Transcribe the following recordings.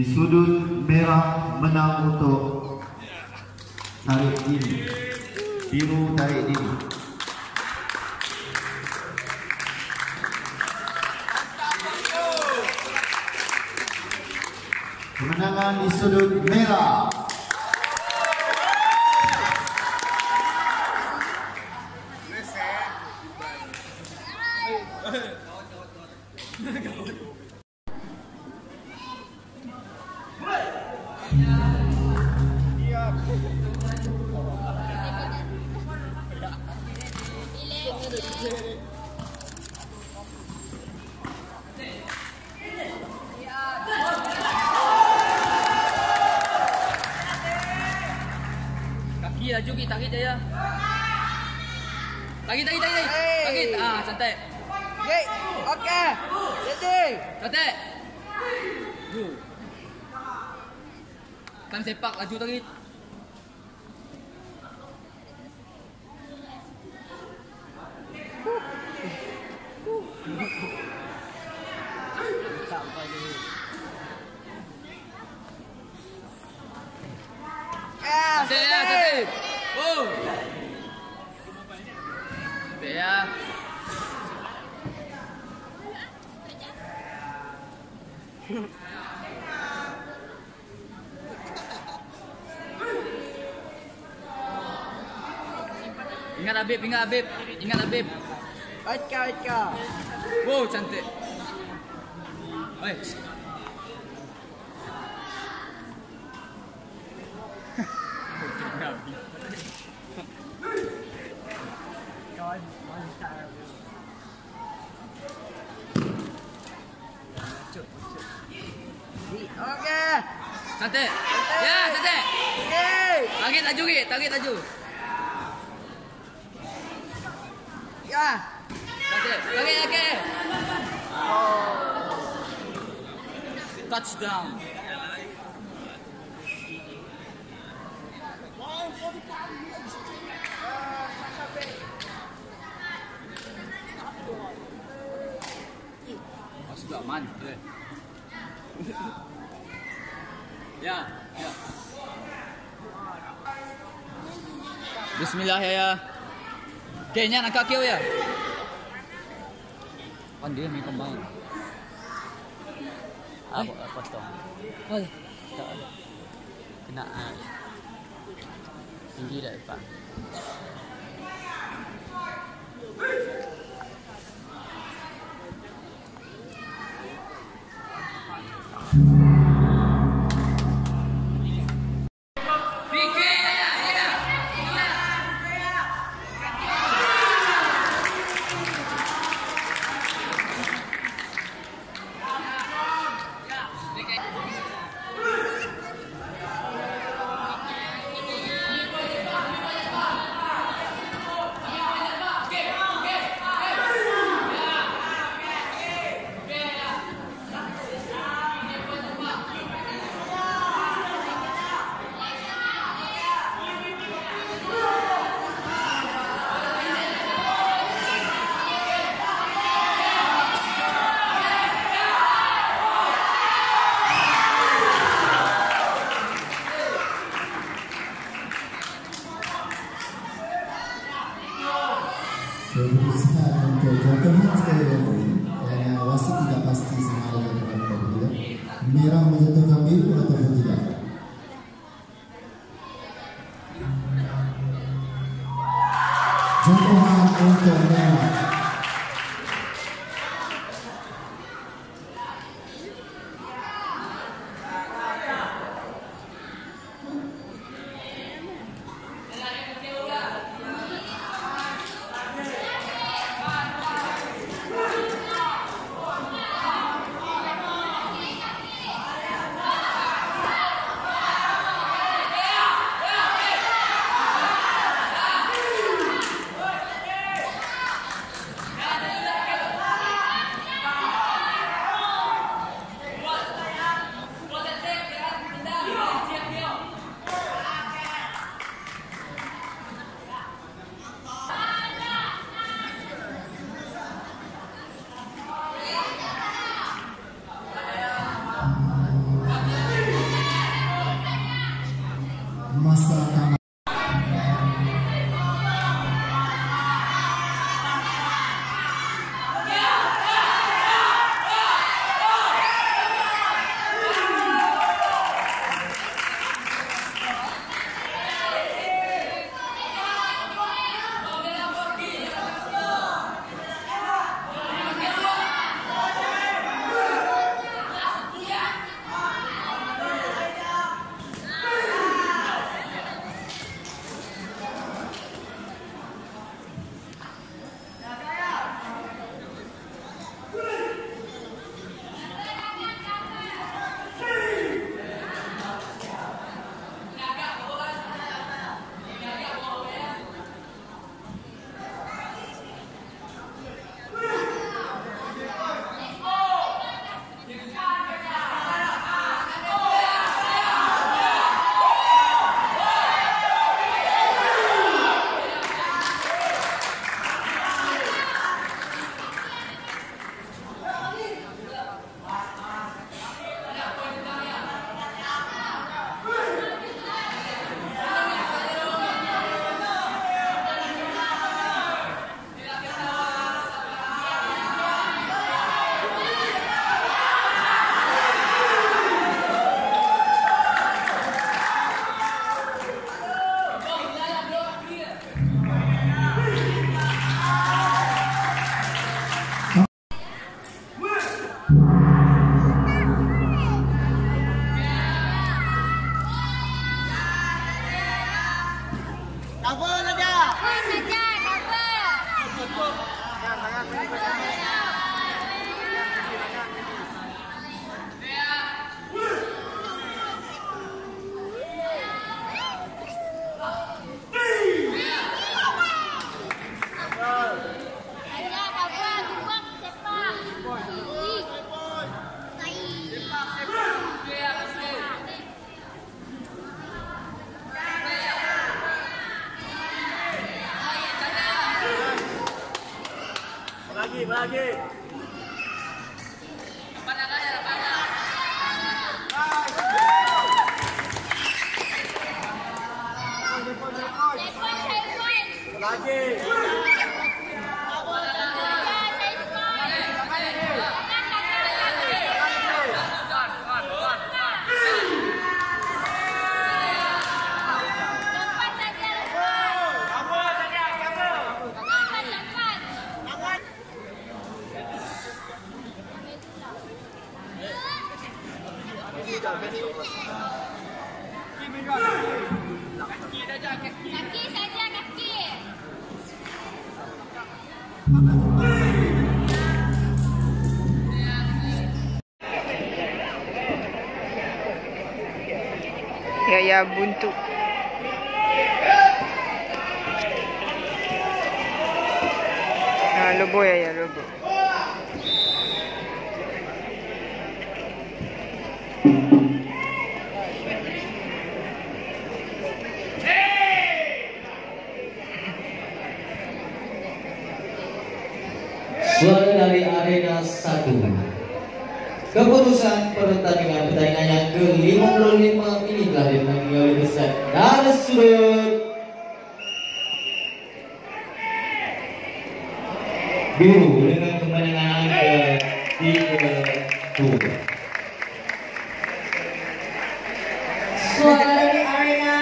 Di sudut merah menang untuk tarik diri. Biru tarik diri. Kemenangan di sudut merah. Ingat Habib, ingat Habib. Ingat Habib. Baca, baca. Wow, cantik. Oi. Okey. Cantik. Ya, cantik. Okey. Tarik laju git, Ya. Lagi. Touchdown. Sudah aman. Ya. Ya, ya. Bismillah ya ya. Kayaknya nak kaki ya. Kan dia main kembang. Apa potong? Oh, Tak ada. Kena ah. Tinggi dah Pak. Buntu. Biru dengan kemenangan angka 3-2. Suara dari arena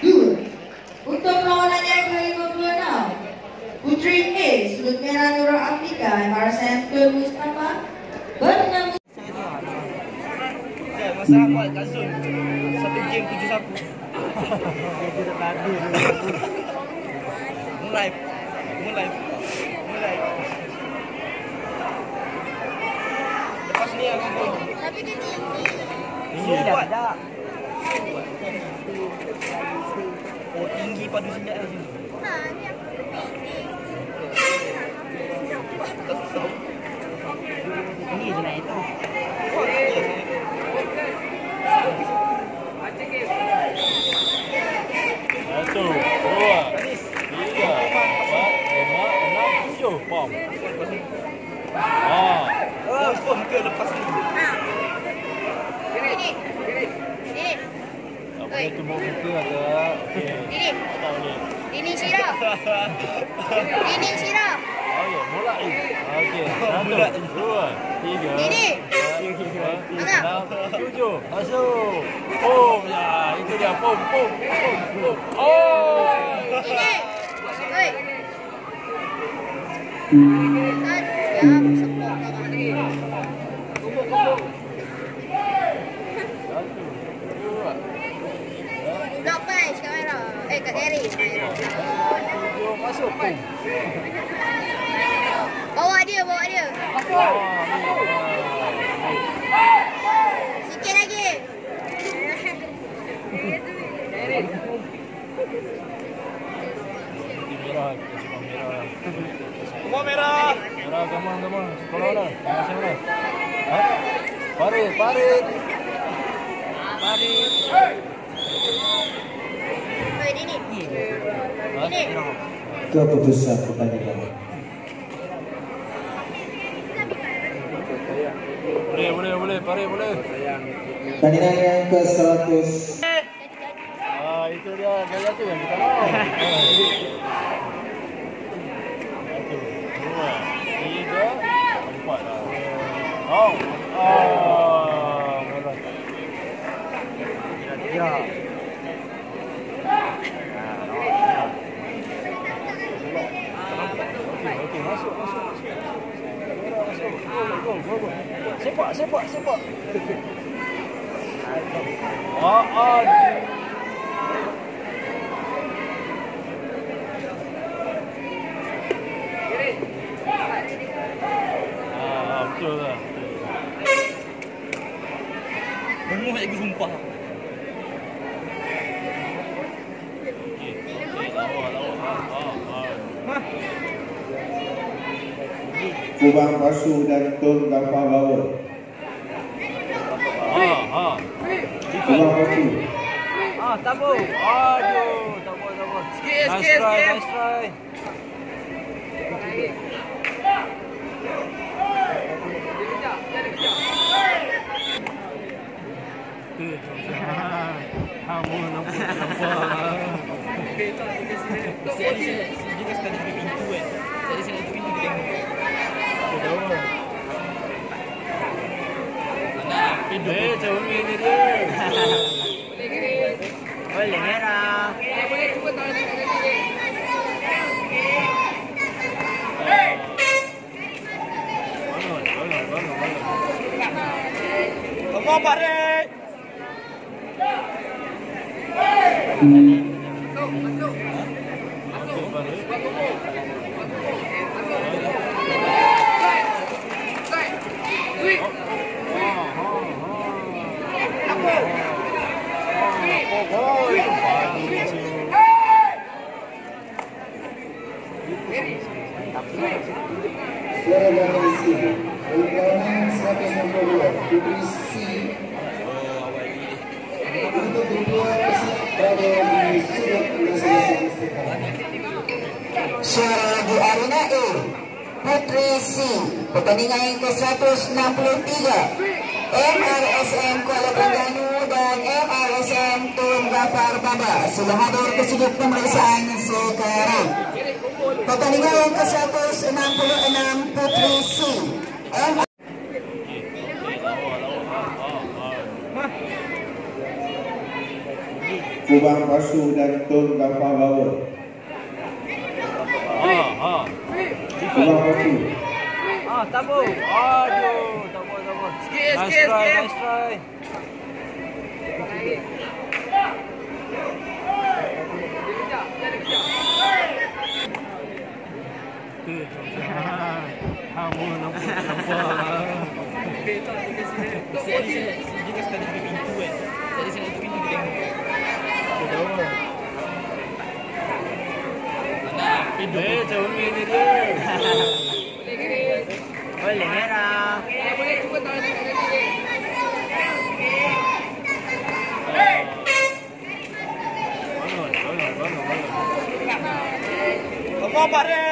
2 Untuk perlawanan yang ke-56 Putri A Sudut Merah Nurul Afrika Marsan ke Mustafa Bernama Masa buat kat Zul Satu game tujuh sapu Dia tak tadi Mulai Mulai Mulai Lepas ni aku pun Tapi dia tinggi. Tinggi buat tak Oh tinggi padu sini lah sini Ha, ni aku Tinggi je naik tu Satu, dua, tiga, empat, lima, enam, tujuh. Pom. Ah, Oh, form ke lepas ni Ini. Ini. tak boleh tumbuk muka agak. Okey. Ini. Tak boleh. Ini sirap. Ini sirap. Okey, mula ni. Okey, satu, dua, tiga, Ini. empat, lima, Mana? enam, tujuh. Masuk. Pom, ya, itu dia. Pom, pom, pom, pom. Oh! Ini. Oi. Kan, ya, sepok kawan. Satu, dua, Blok pai kamera. Eh, kat Eri. tujuh, masuk. Pom. Bawa dia, bawa dia. Sikit lagi. Merah, merah. Semua merah Merah, come on, come on. Sekolah mana? Masih mana? Ha? Parit, parit. Parit. Oi, ini. Ha? Ini. Keputusan pertandingan Boleh, boleh, boleh. Parit, boleh. Pertandingan yang ke-100 Ah, itu dia gaya tu yang kita mau. Satu, dua, tiga, empat. Oh, oh, merah. Ya Okey, okey, masuk, masuk, masuk. Sepak, sepak, sepak. Oh, oh. Ah, betul lah. Penuh lagi sumpah. Kubang Pasu dan Tun Gafar Bawa. Ha, ha. Kubang Pasu. Ah, tabu. Aduh, tak apa, tak apa. Sikit, Nice sikit, try, sikit. nice try. Kamu nampak nampak. Dia kan sekali pintu kan. Saya tutup pintu dia tengok. Eh, cermin ni dia. Boleh merah. Bangun, bangun, bangun, bangun. Come on, Parik. Masuk balik. Suara dari sini. Perlawanan 162. Putri C. Untuk kedua berada di sudut masing-masing sekarang. Suara di arena A Putri C Pertandingan yang ke-163. MRSM Kuala Terengganu dan MRSM Tun Gafar Baba. Sudah hadir ke sudut pemeriksaan sekarang. Pertandingan yang ke-166 Putri C Kubang Pasu dan Tun Gafar Bawa. Ha, ha. Ah, tabu. Aduh, tak apa. Sikit, Nice sikit, try, sikit. nice try. Kamu nampak nampak. Dia sekali tutup pintu kan. Jadi saya tutup pintu dia tengok. Eh, cermin ni dia. Olera. Vamos, vamos, vamos, vamos. Vamos, pare.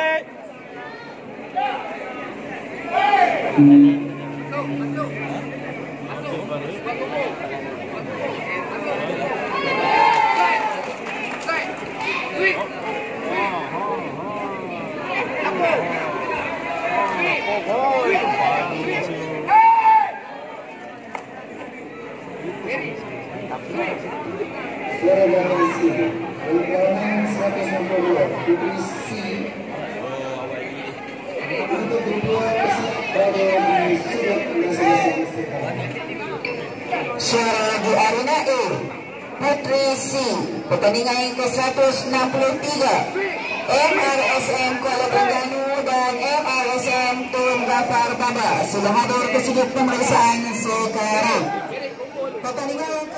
Suara dari sini. Perlawanan 162. Putri C. Untuk kedua di C Pertandingan yang ke-163 MRSM Kuala Terengganu dan MRSM Tun Gafar Baba. Sudah hadir ke sudut pemeriksaan sekarang Pertandingan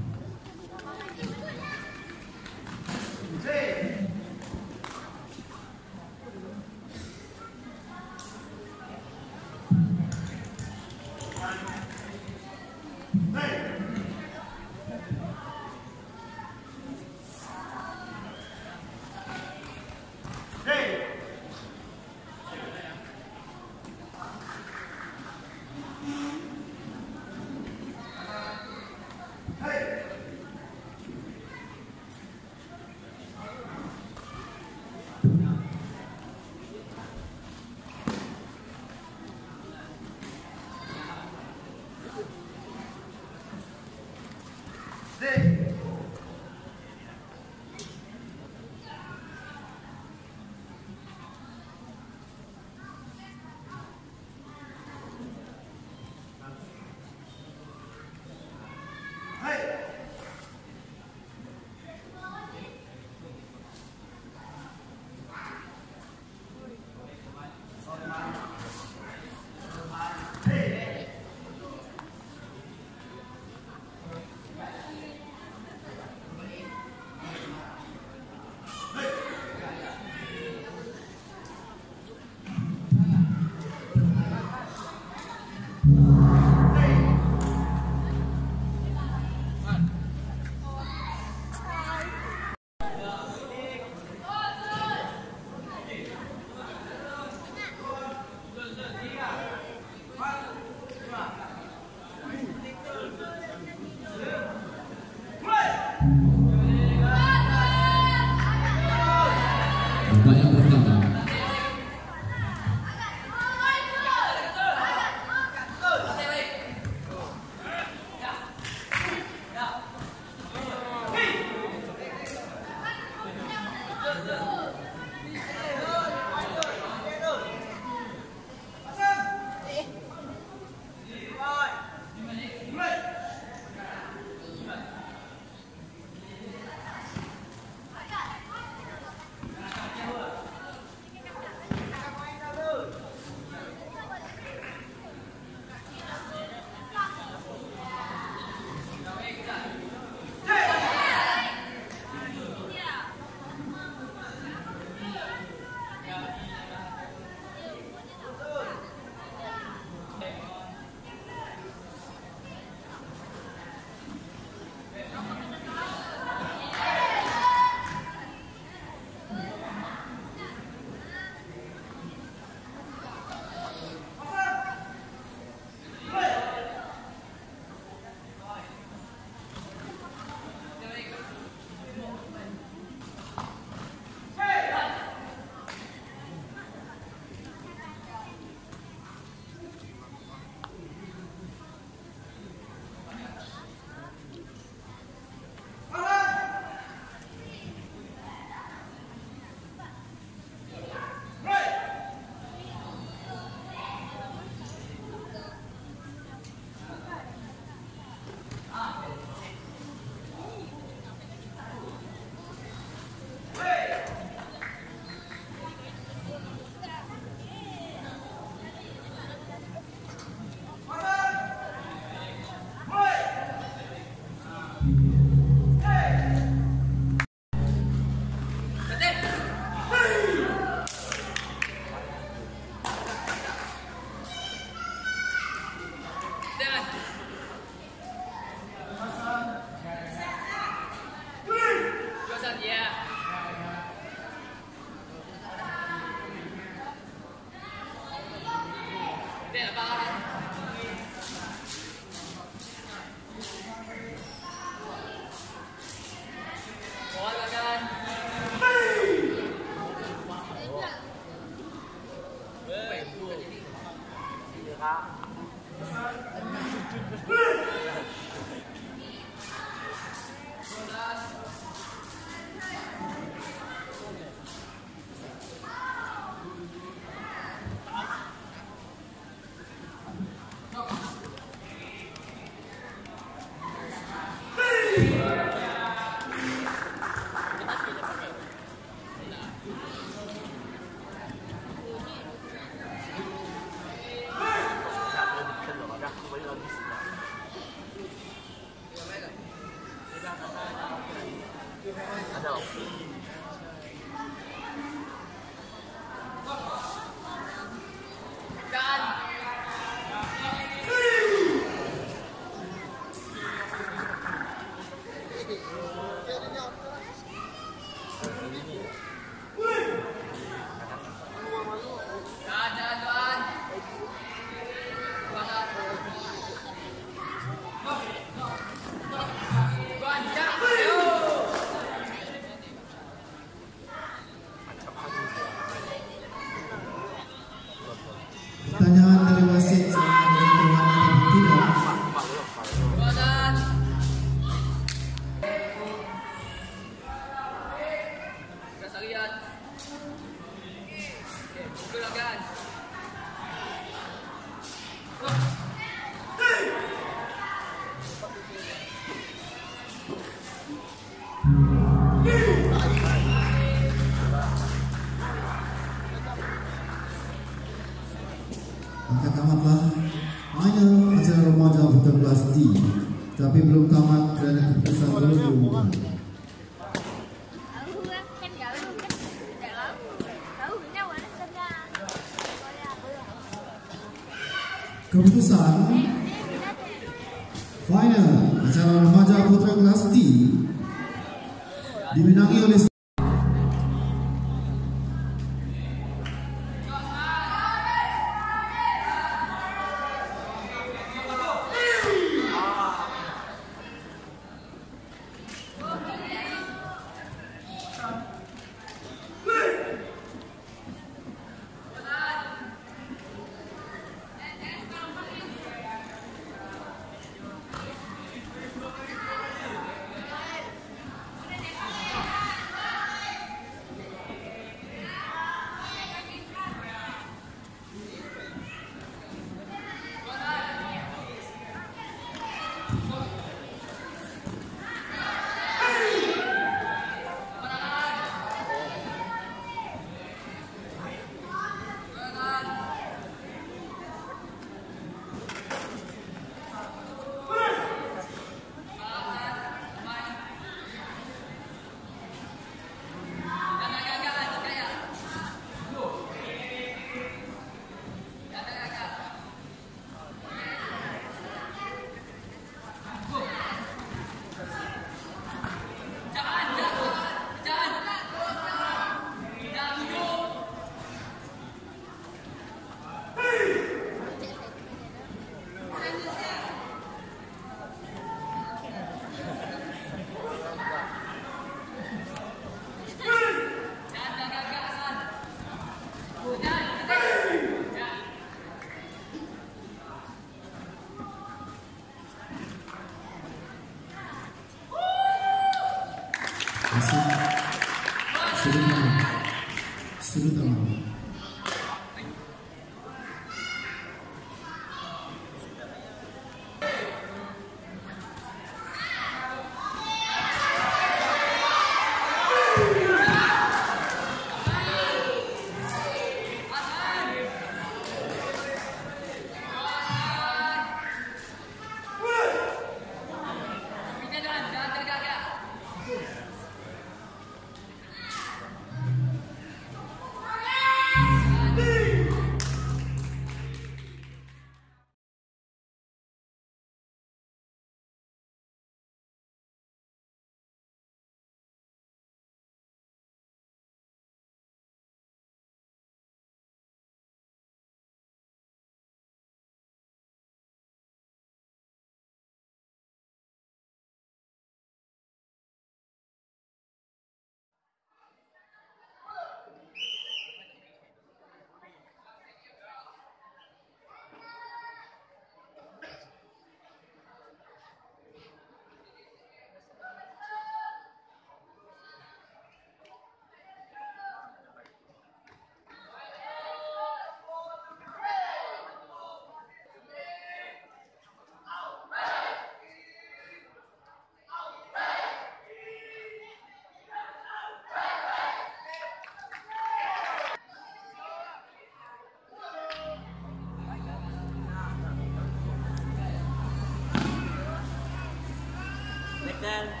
man.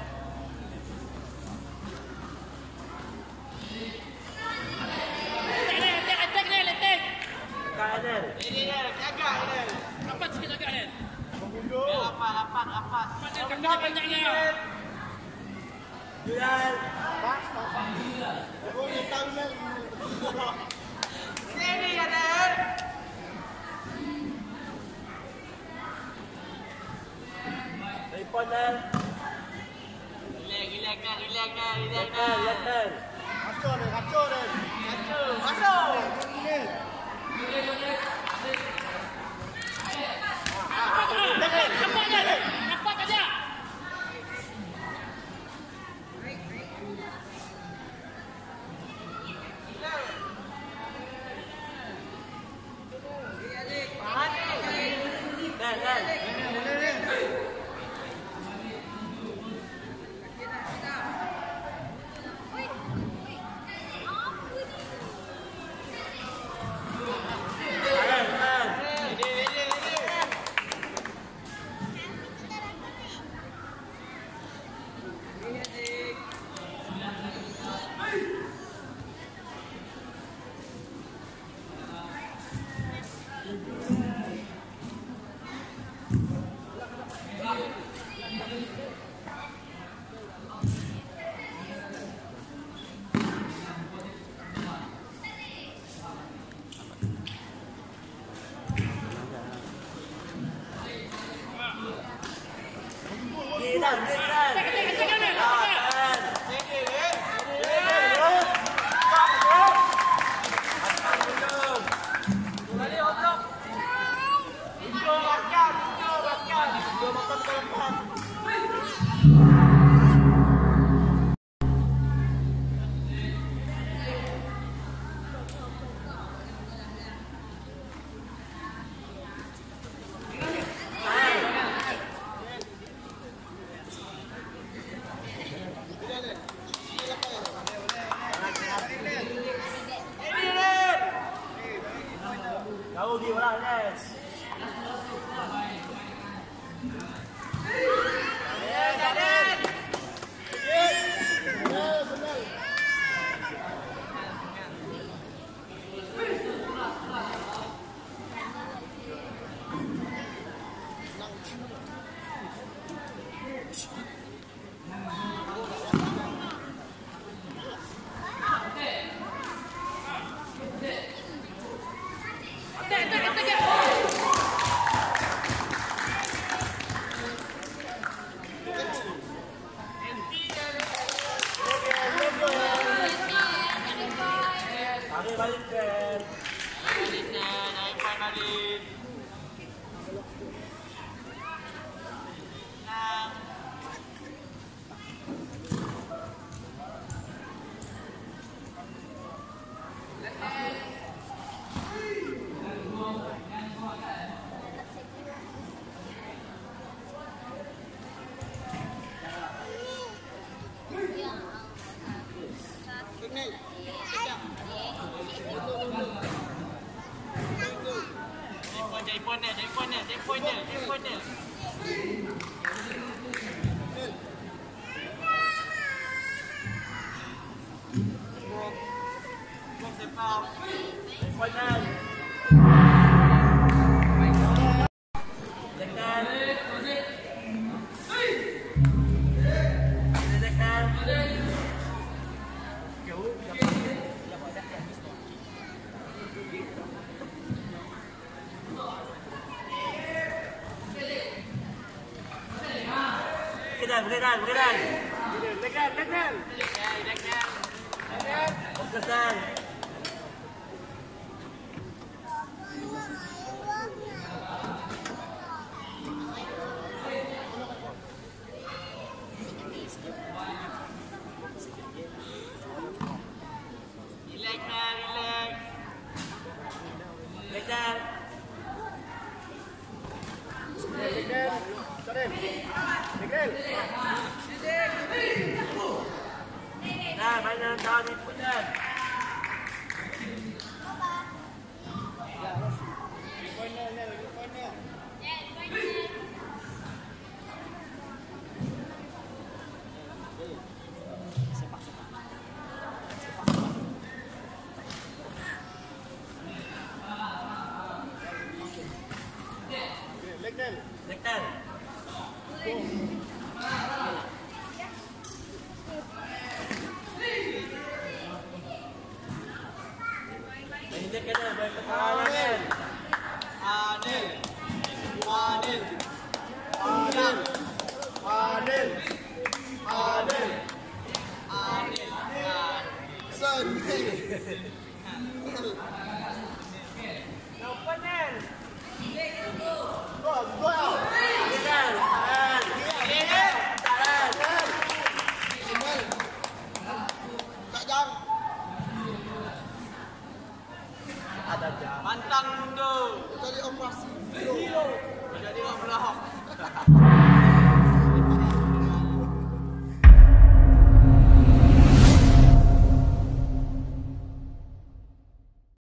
Gran, gran.